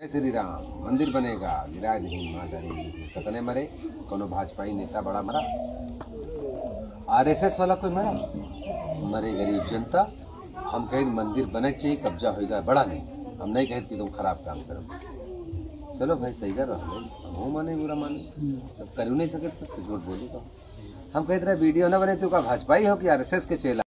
जय श्री राम मंदिर बनेगा। गिराए नहीं मादारी कतने मरे? कोनो भाजपाई नेता बड़ा मरा। आरएसएस वाला कोई मरा? मरे गरीब जनता। हम कहे मंदिर बने चाहिए, कब्जा होगा बड़ा नहीं। हम नहीं कहते कि तुम खराब काम करो। चलो भाई, सही कर रहा हम हो माने, बुरा माने। जब कर नहीं सके तो झूठ बोली तो हम कहते रहे वीडियो ना बने तो का भाजपाई हो कि आरएसएस के चेला?